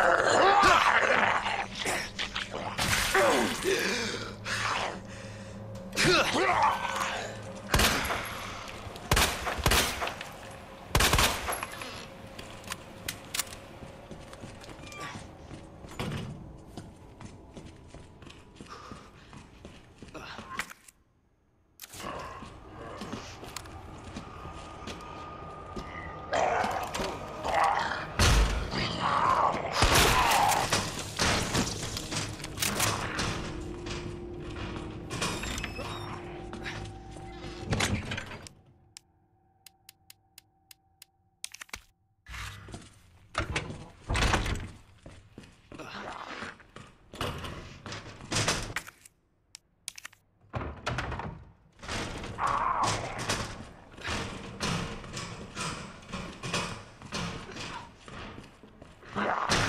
Grrr. Yeah.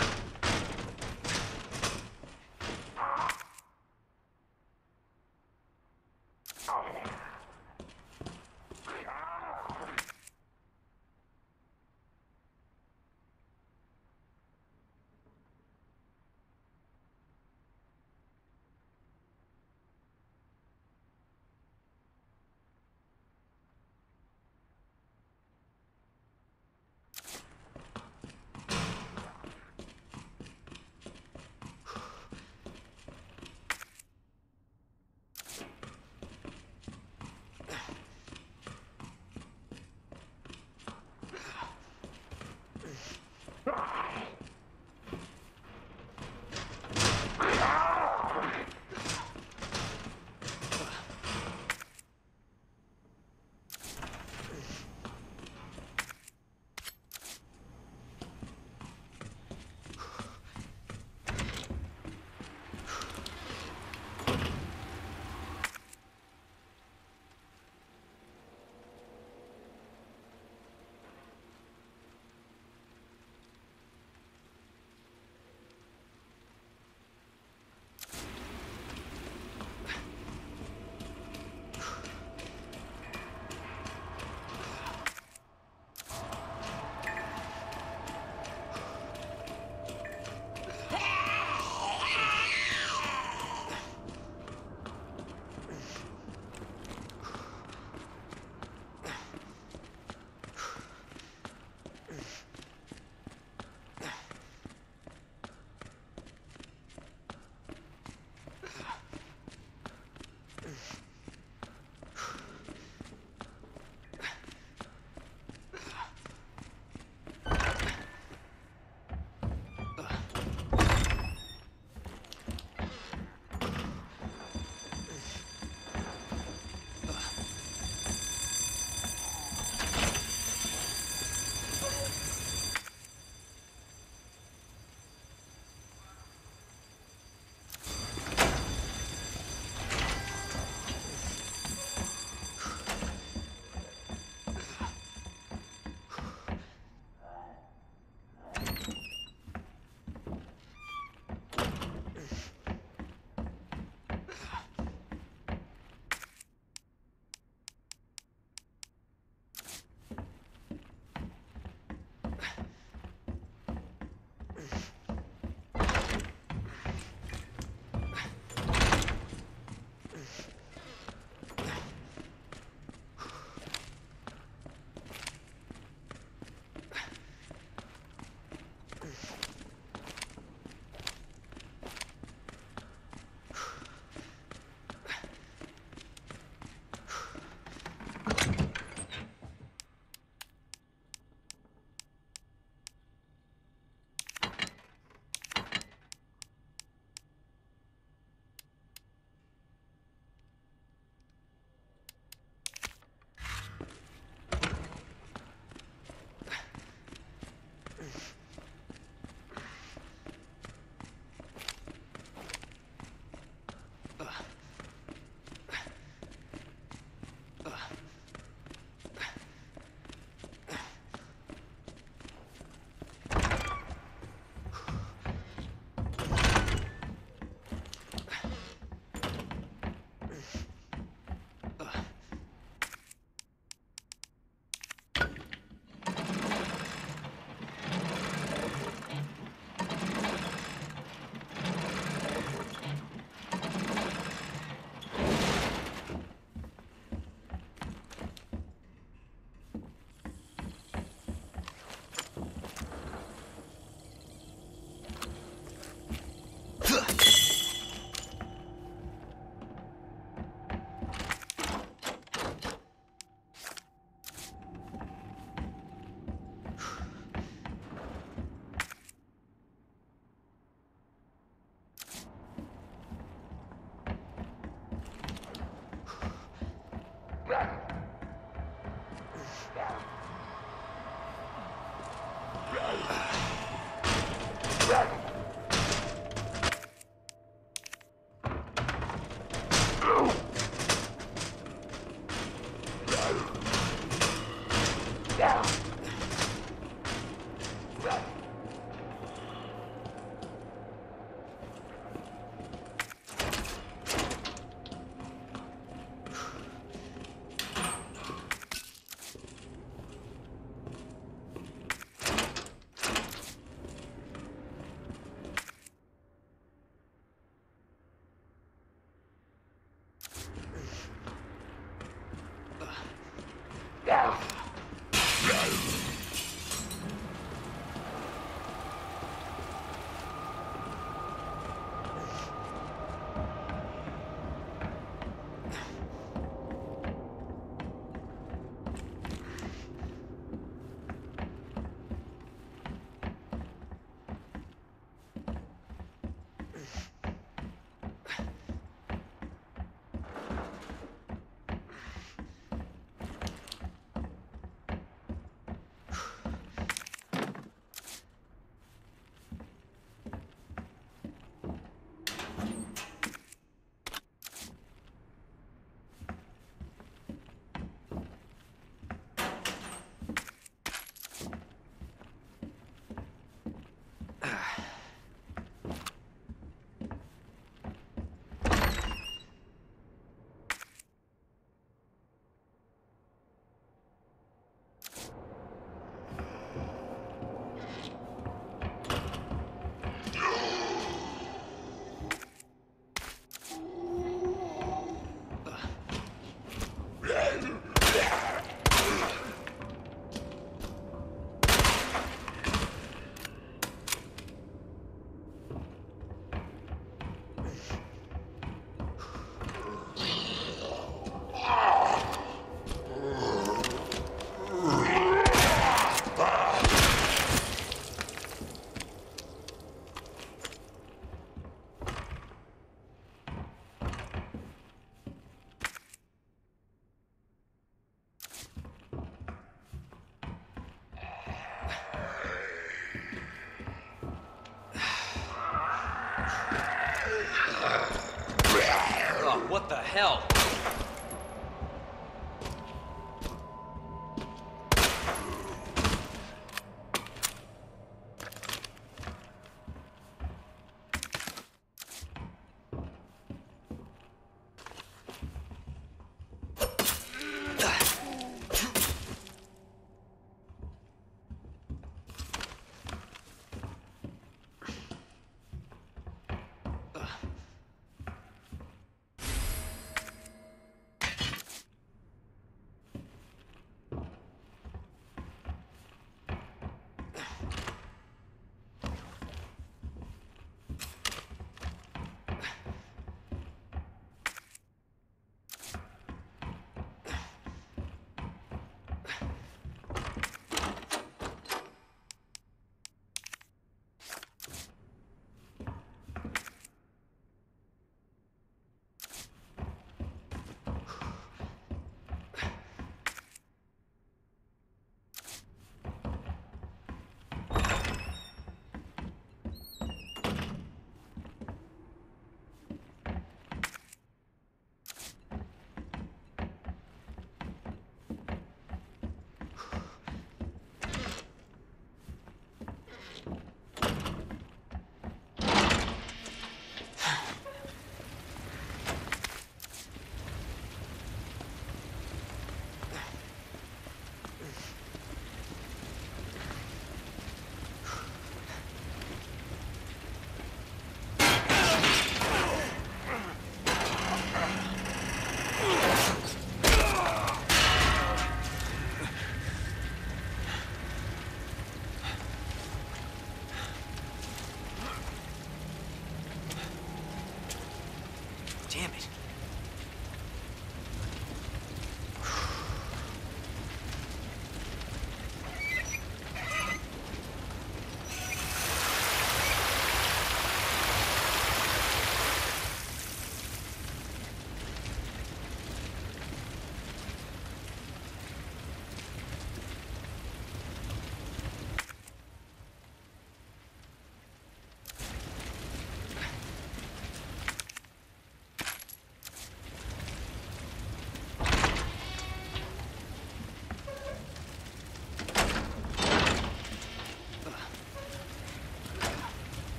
Hell?